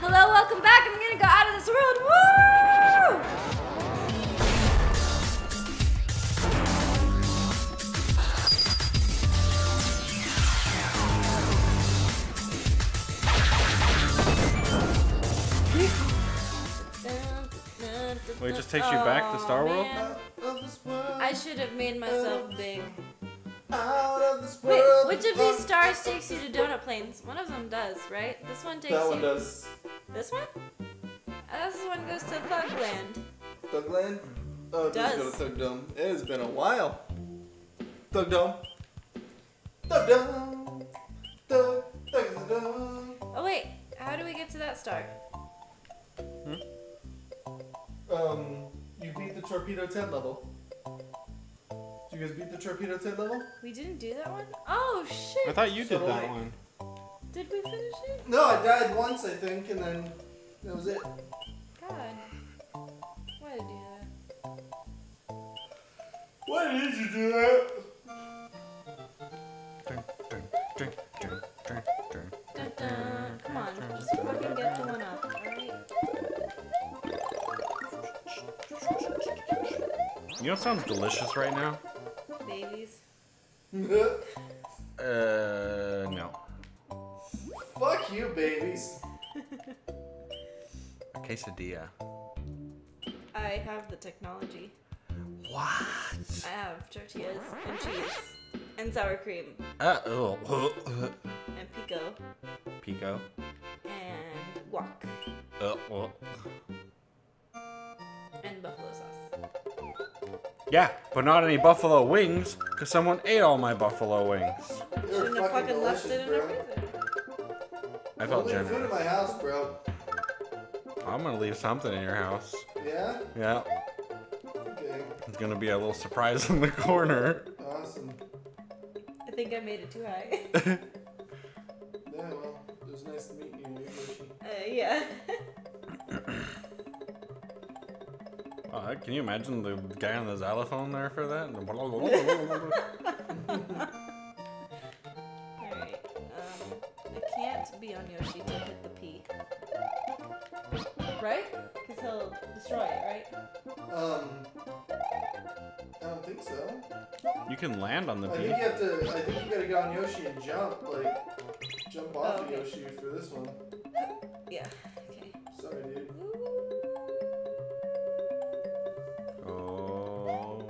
Hello, welcome back. I'm gonna go out of this world. Woo! Wait, it just takes you back to Star oh, World? man. Out of this world, I should have made myself big. Out of this Wait, which of these stars takes you to donut plains? One of them does, right? This one takes you. That you. one does. This one? Uh, this one goes to Thugland. Thugland? Oh, it does. go to Thug Dome. It has been a while. Thug Dome. Thug Dome. Thug, Thug Dome. Oh wait, how do we get to that star? Hmm? Um, you beat the Torpedo Ted level. Did you guys beat the Torpedo Ted level? We didn't do that one? Oh shit! I thought you did So that like- one. Did we finish it? No, I died once, I think, and then that was it. God. Why did I do that? Why did you do that? Come on, just fucking get to one up, alright? You know what sounds delicious right now? Quesadilla. I have the technology. What? I have tortillas and cheese and sour cream Uh, oh, and pico Pico. and guac Uh, oh. and buffalo sauce. Yeah, but not any buffalo wings, because someone ate all my buffalo wings. You're Shouldn't have fucking left it in bro. our freezer. I felt Don't leave food in my house, bro. I'm gonna leave something in your house. Yeah? Yeah, Okay. it's gonna be a little surprise in the corner. Awesome. I think I made it too high. Yeah, well, it was nice to meet you, uh, yeah. Uh, can you imagine the guy on the xylophone there for that? Alright. Um, I can't be on Yoshi to hit the P. destroy it, right? Um, I don't think so. you can land on the I think you have to. I think you gotta go on Yoshi and jump, like, jump off Oh, of okay. Yoshi for this one. Yeah. Okay. Sorry, dude. Oh.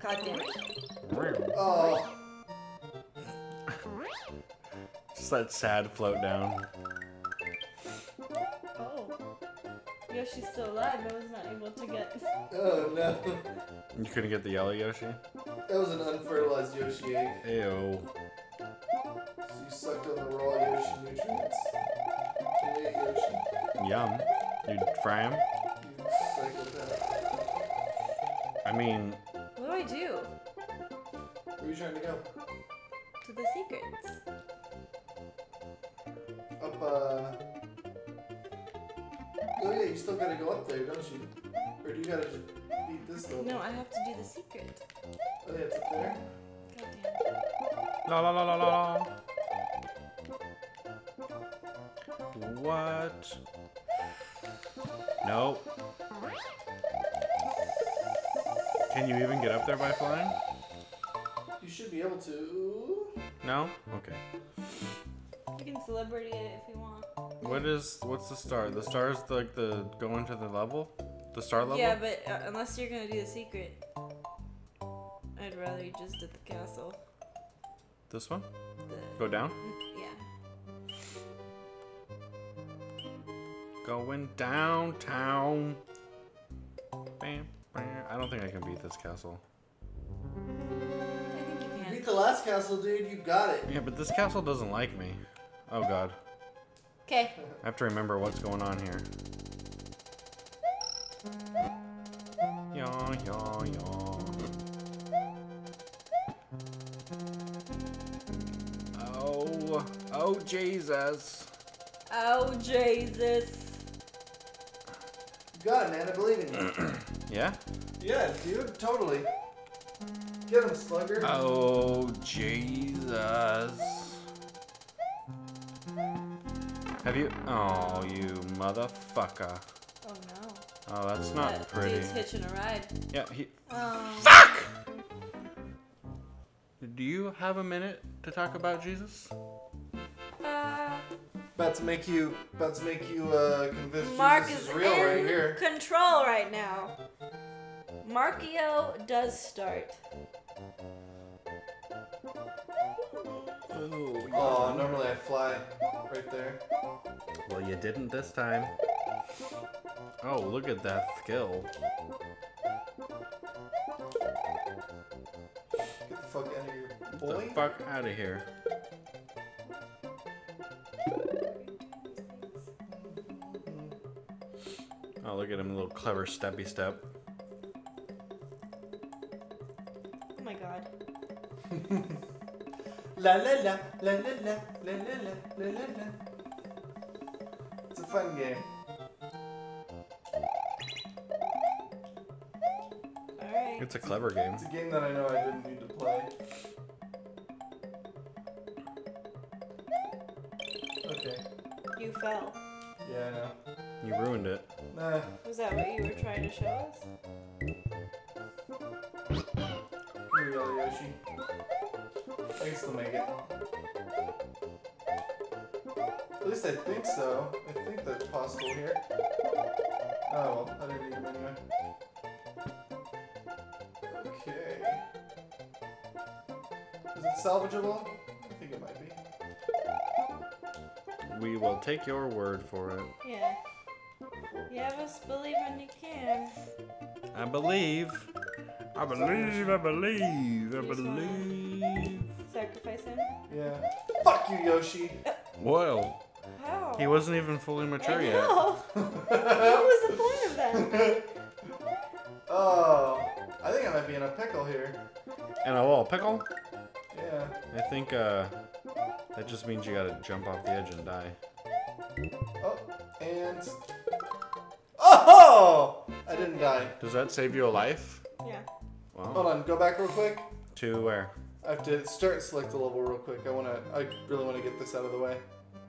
God damn it. Oh, Just that sad float down. Yoshi's still alive. I was not able to get. oh no. You couldn't get the yellow Yoshi? That was an unfertilized Yoshi egg. Ew. So you sucked on the raw Yoshi nutrients. You ate Yoshi. Yum. You'd fry him? You psychopath. I mean, What do I do? Where are you trying to go? To the secrets. Up, uh. Yeah, you still gotta go up there, don't you? Or do you gotta just beat this level? No, I have to do the secret. Oh yeah, it's up there. God damn. la la la la la. What? Nope. Can you even get up there by flying? You should be able to. No? Okay. You can celebrity it if you want. What is, what's the star? The star is like the, going to the level? The star level? Yeah, but uh, unless you're gonna do the secret, I'd rather you just did the castle. This one? The, Go down? yeah. Going downtown. Bam, bam. I don't think I can beat this castle. I think you can. Beat the last castle, dude. You got it. Yeah, but this castle doesn't like me. Oh god. Okay. I have to remember what's going on here. Yaw, yaw, yaw. Oh, oh Jesus. Oh Jesus. You got it, man. I believe in you. Yeah? yeah, dude. Totally. Get him, slugger. Oh Jesus. Have you? Oh, you motherfucker. Oh no. Oh, that's not that pretty. dude's hitching a ride. Yeah, he. Um, Fuck! Do you have a minute to talk about Jesus? uh, About to make you, about to make you uh, convinced Mark Jesus is is real in right here. control right now. Markio does start. Oh, normally I fly right there. Well, you didn't this time. Oh, look at that skill. Get the fuck out of here, Get the fuck out of here. Oh, look at him, little clever steppy step. Oh my god. La la la la la la la la la la la la. It's a fun game. Alright. It's a clever game. It's a game that I know I didn't need to play. Okay. You fell. Yeah, I know. You ruined it. Nah. Was that what you were trying to show us? Here we go, Yoshi. I can still make it. At least I think so. I think that's possible here. Oh well, I didn't need them anyway. Okay. Is it salvageable? I think it might be. We will take your word for it. Yeah. You have us believing you can. I believe. I believe, I believe, I You believe. Sacrifice him? Yeah. Fuck you, Yoshi! Whoa. How? He wasn't even fully mature I yet. know. what was the point of that? oh, I think I might be in a pickle here. And a little pickle? Yeah. I think uh, that just means you gotta jump off the edge and die. Oh, and. Oh! I didn't die. Does that save you a life? Yeah. Wow. Hold on, go back real quick. to where? I have to start select the level real quick. I wanna, I really wanna get this out of the way.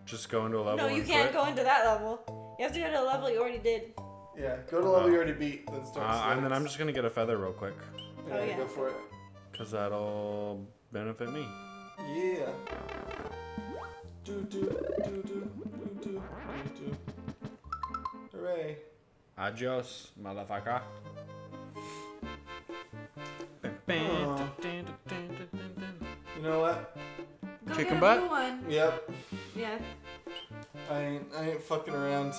Just go into a level No, you and can't quit? go into that level. You have to go to a level you already did. Yeah, go to a level you already beat, then start. Uh, and then I'm just gonna get a feather real quick. Yeah, Oh, yeah. go for it. Because that'll benefit me. Yeah. Do do do do do do do do. Hooray! Adios, motherfucker. You know what? Go Chicken get a butt? new one. Yep. Yeah. I ain't, I ain't fucking around.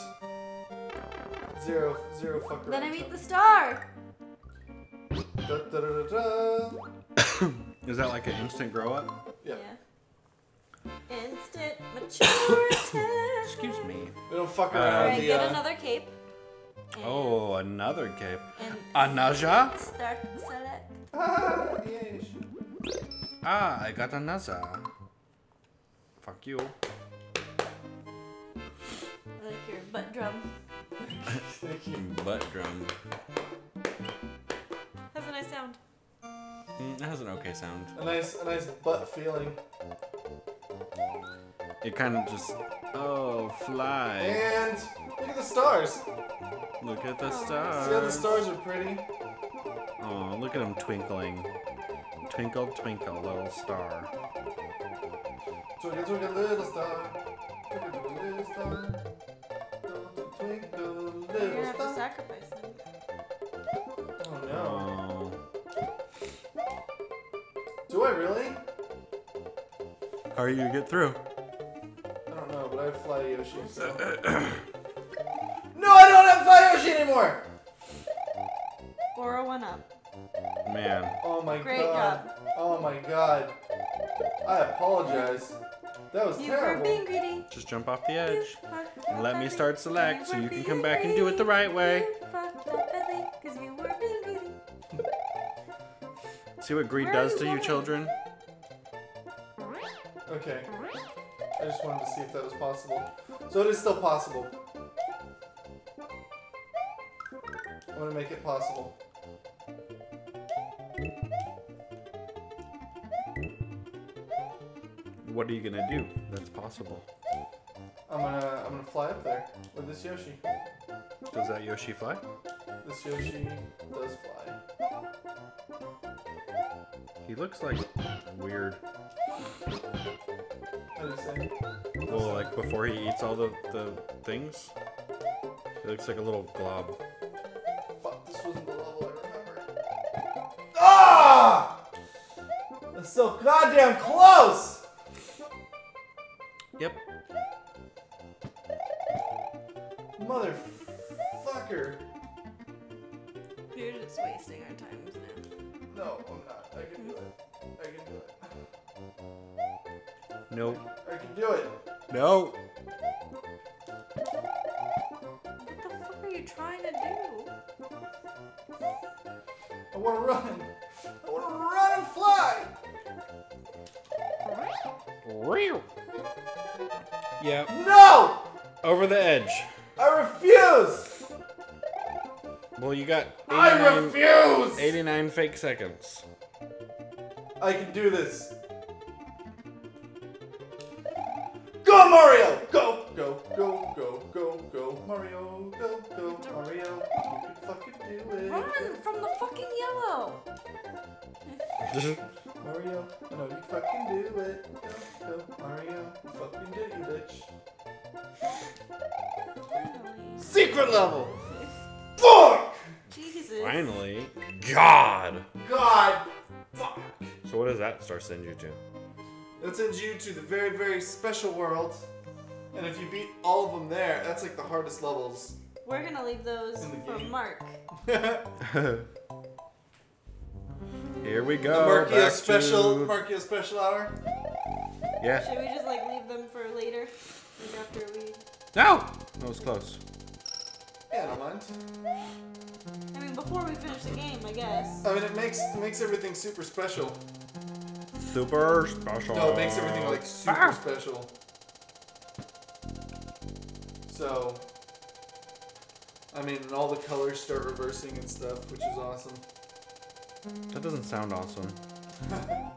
Zero, zero fuck around. Then I meet the star. Da, da, da, da, da. Is that like an instant grow up? Yeah. Instant maturity. Excuse me. We don't fuck Uh, around. Alright, with the, get uh, another cape. And, Oh, another cape. And Anaja? start select. Ah, yes. Ah, I got another. Fuck you. I like your butt drum. Thank you. Butt drum. Has a nice sound. Mm, that has an okay sound. A nice, a nice butt feeling. It kind of just. Oh, fly. And look at the stars. Look at the Oh, stars. See how the stars are pretty? Oh, look at them twinkling. Twinkle, twinkle, little star. Twinkle, twinkle, little star. Twinkle, twinkle, little star. Twinkle, twinkle, You're gonna have to sacrifice them. Oh no. Oh. Do I really? How are you gonna get through? I don't know, but I have Fly Yoshi. So. no, I don't have Fly Yoshi anymore. Or a one up. Man. Oh my Great god. job. Oh my god. I apologize. That was You were terrible. being greedy. Just jump off the edge. And let me start select so you can come back and do it the right way. You fucked up Ellie, 'cause you were being greedy. See what greed does to you you, children? Okay. I just wanted to see if that was possible. So it is still possible. I'm gonna make it possible. What are you gonna do? That's possible. I'm gonna I'm gonna fly up there with this Yoshi. Does that Yoshi fly? This Yoshi does fly. He looks like weird. How do you say? Well, like before he eats all the, the things, he looks like a little glob. Fuck, this wasn't the level I remember. Ah! That's so goddamn close! Motherfucker. You're just wasting our times now. No, I'm not. I can do it. I can do it. Nope. I can do it. No. What the fuck are you trying to do? I wanna run. I wanna run and fly! Yep. No! Over the edge. Well, you got I 89, refuse! 89 fake seconds. I can do this. Go Mario! Go, go, go, go, go, go, Mario, go, go, Mario. You can fucking do it. Run from the fucking yellow! Mario, I know you fucking do it. Go, go, Mario. Fucking do it, you bitch. Secret level! Fuck! Jesus. Finally. God. God! Fuck! So what does that star send you to? That sends you to the very, very special world. And if you beat all of them there, that's like the hardest levels. We're gonna leave those for game. Mark. Here we go. Markio back special, to- Markio special hour. Yeah. Should we just like leave them for later? Like after we. No. That was close. Yeah, I don't mind. I mean, before we finish the game, I guess. I mean, it makes it makes everything super special. Super special. No, it makes everything like super Ah. special. So, I mean, and all the colors start reversing and stuff, which is awesome. That doesn't sound awesome.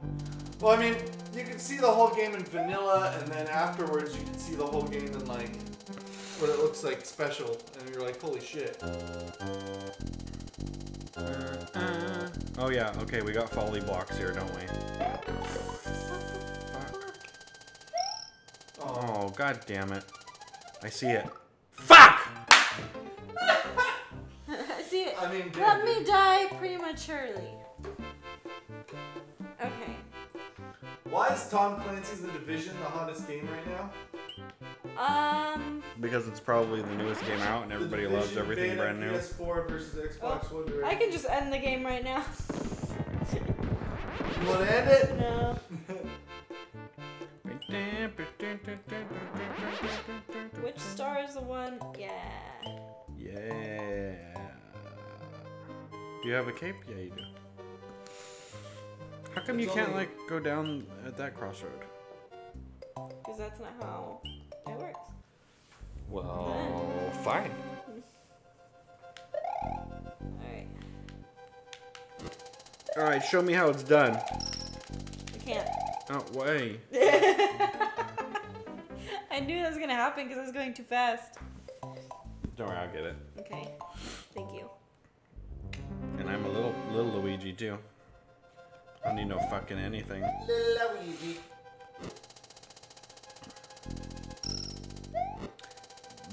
Well, I mean, you can see the whole game in vanilla, and then afterwards you can see the whole game in like what it looks like special, and you're like, holy shit. Uh, uh. Oh yeah. Okay, we got folly blocks here, don't we? Oh, god damn it. I see it. Fuck! See, I mean, let dude, me die prematurely. Okay. why is Tom Clancy's The Division the hottest game right now? Um. Because it's probably the newest game out and The everybody loves everything beta brand new. PS4 versus Xbox One. Oh, I can just end the game right now. You want to end it? no. Which star is the one? Yeah. Yeah. Do you have a cape? Yeah, you do. How come you can't only- like go down at that crossroad? Because that's not how it works. Well, fine. Alright. All right, show me how it's done. I can't. Oh, way. I knew that was gonna happen because I was going too fast. Don't worry, I'll get it. Okay. Thank you. And I'm a little little Luigi too. I don't need no fucking anything. Luigi.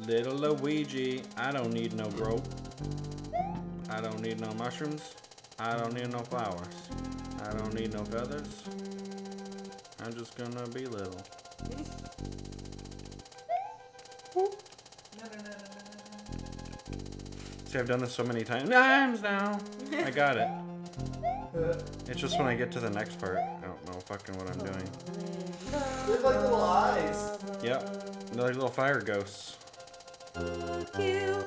Little Luigi, I don't need no rope. I don't need no mushrooms. I don't need no flowers. I don't need no feathers. I'm just gonna be little. See, I've done this so many times. Now. I got it. It's just when I get to the next part, I don't know fucking what I'm doing. They're like little eyes. Yep, they're like little fire ghosts. Fuck you.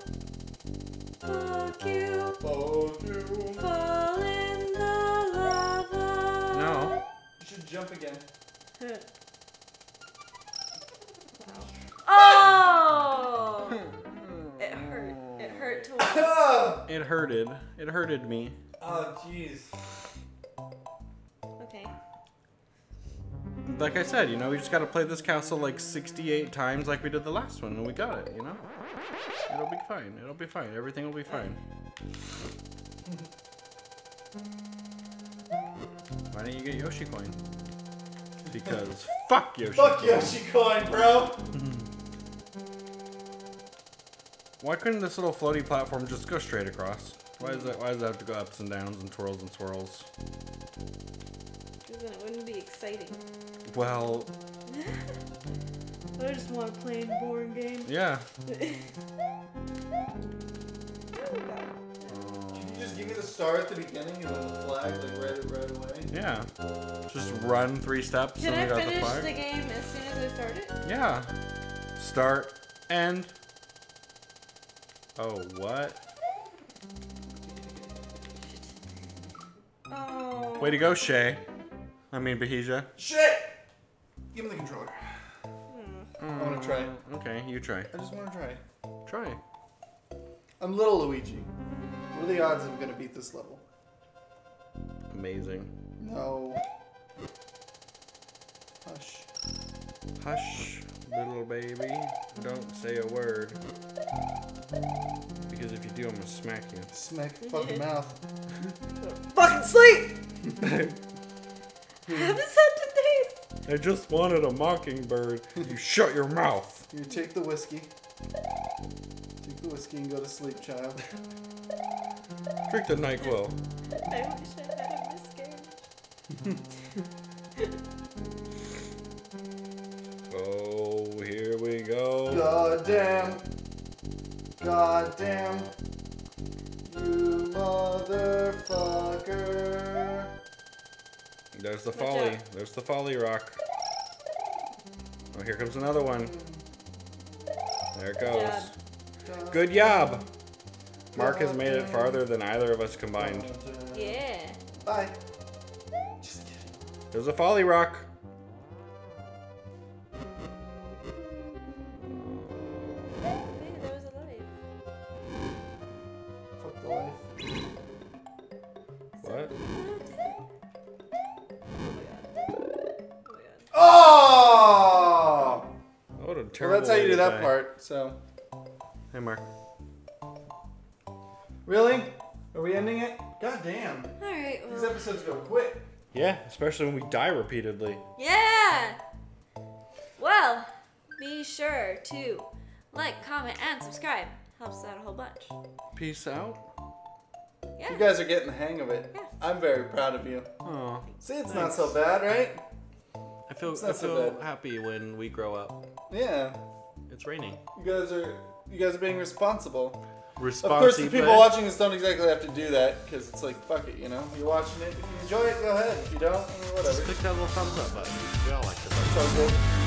Fuck you. You. Fall in the lava. No. You should jump again. Oh! It hurt. It hurt to watch. It hurted. It hurted me. Oh, jeez. Okay. like I said, you know, we just gotta play this castle like 68 times like we did the last one, and we got it, you know? It'll be fine. It'll be fine. Everything will be fine. Why don't you get Yoshi coin? Because fuck Yoshi Fuck coin. Yoshi coin, bro. Why couldn't this little floaty platform just go straight across? Why does that? Why does it have to go ups and downs and twirls and swirls? Because then it wouldn't be exciting. Well, I just want to play a boring game. yeah. just give me the star at the beginning and then the flag like right right away? Yeah. Just run three steps Can and I we got the finish flag. the game as soon as I started? Yeah. Start end. Oh, what? Oh. Way to go, Shea. I mean, Bahija. Shit! Give him the controller. Hmm. I want to try. Mm, okay, you try. I just want to try. Try. I'm little Luigi. What are the odds I'm gonna beat this level? Amazing. No. Hush. Hush, little baby. Don't say a word. Because if you do, I'm gonna smack you. Smack the fucking mouth. Fucking sleep! Have a Saturday. I just wanted a mockingbird. You shut your mouth. You take the whiskey. Take the whiskey and go to sleep, child. Drink the NyQuil. I wish I had him this game. Oh, here we go. God damn. God damn. You motherfucker. There's the Watch folly. out. There's the folly rock. Oh, here comes another one. There it goes. Job. God Good job. Mark has made it farther than either of us combined. Yeah. Bye. Just kidding. There's a folly rock. Hey, that was alive. Fuck the life. What? Oh my god. Oh my god. Oh! What a Well, that's how you do that die. part. So, Hey, Mark. Really? Are we ending it? God damn. Alright, These episodes go quick. Yeah, especially when we die repeatedly. Yeah! Well, be sure to like, comment, and subscribe. Helps out a whole bunch. Peace out. Yeah. You guys are getting the hang of it. Yeah. I'm very proud of you. Oh, See, it's not so bad, right? I feel It's I not so feel happy when we grow up. Yeah. It's raining. You guys are you guys are being responsible. Of course, the people watching this don't exactly have to do that because it's like fuck it, you know. You're watching it. If you enjoy it, go ahead. If you don't, eh, Just whatever. click that little thumbs up button. We all like the all good.